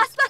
アスパ